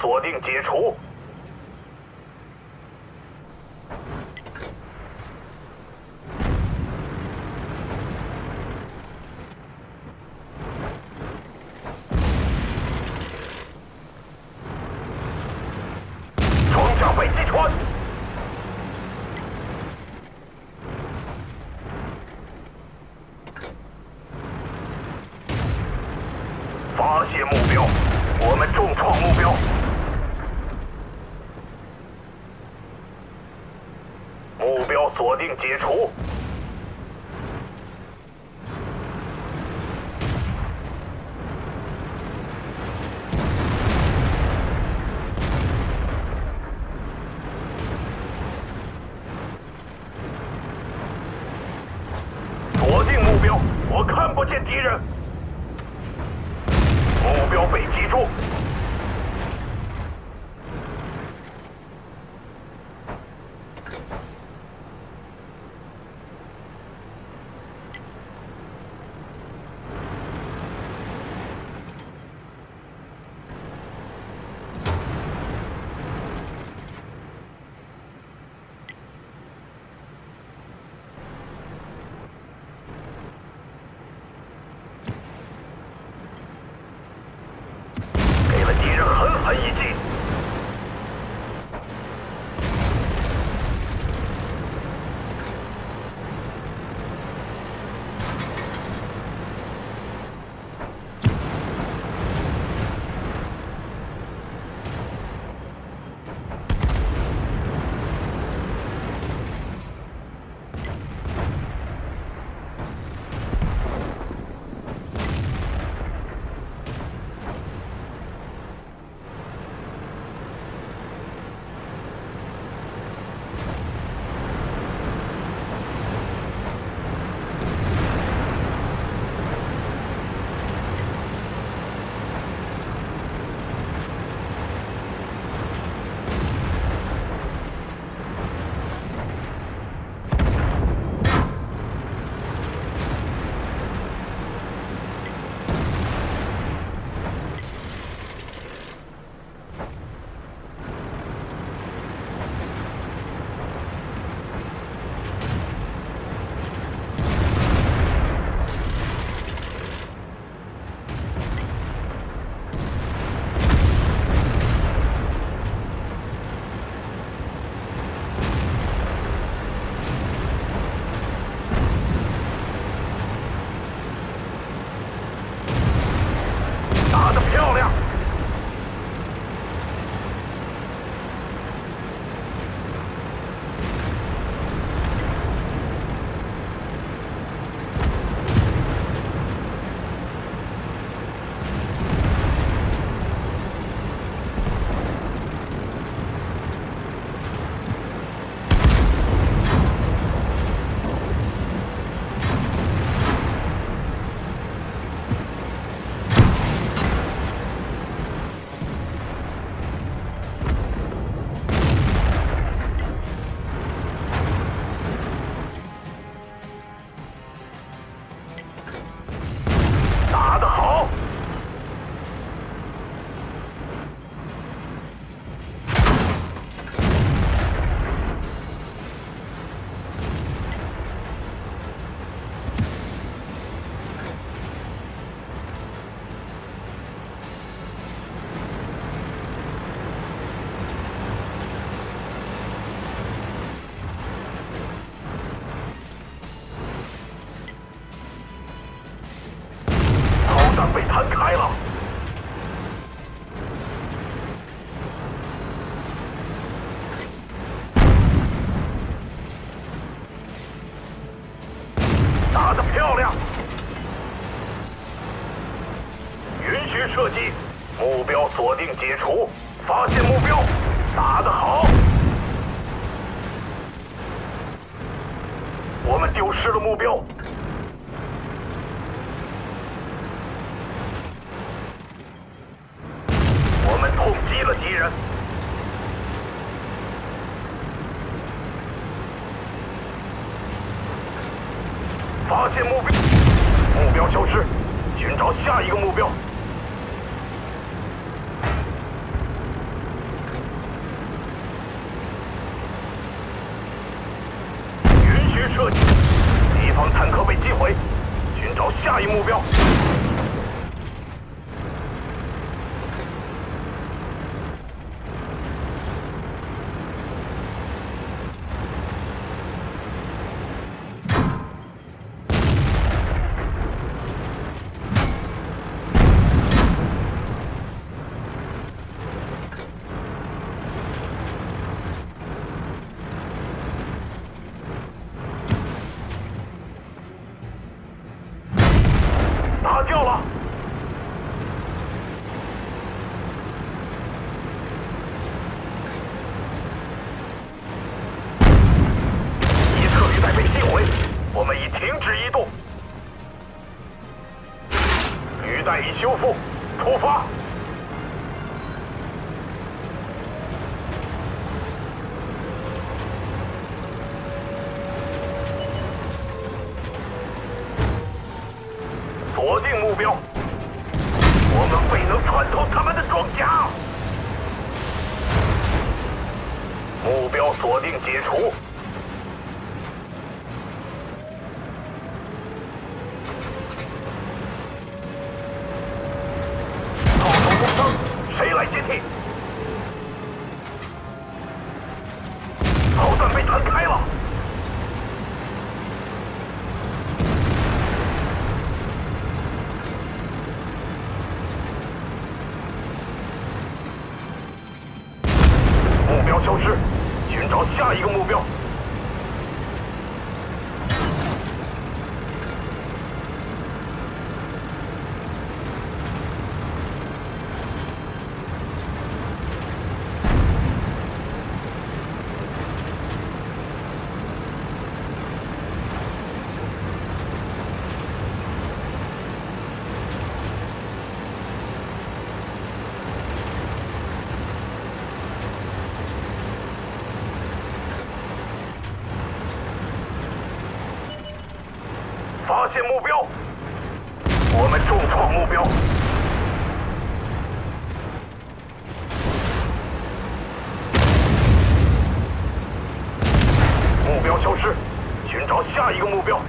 锁定解除。装甲被击穿。解除。喷一记丢失了目标。我们痛击了敌人。被击毁，寻找下一目标。们已停止移动。履带已修复，出发。锁定目标，我们未能穿透他们的装甲。目标锁定解除。我们重创目标。目标消失，寻找下一个目标。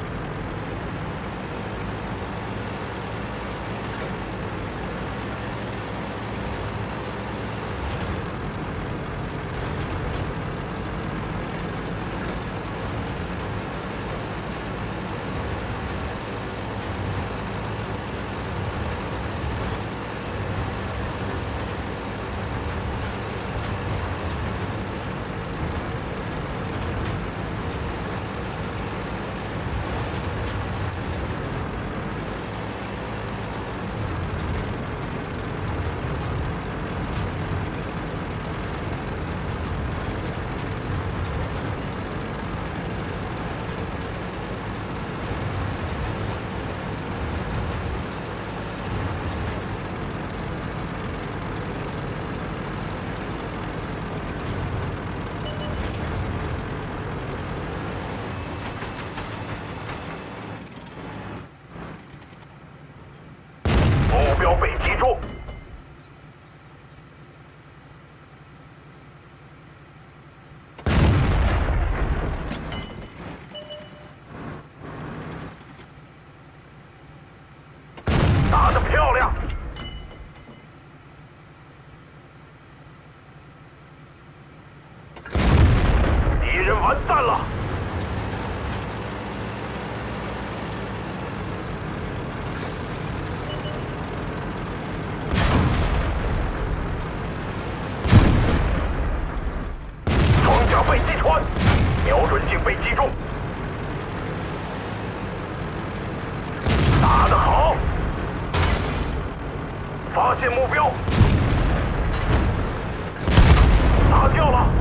目标被击中。打得漂亮！敌人完蛋了！装甲被击穿，瞄准镜被击中。打得好！发现目标，打掉了。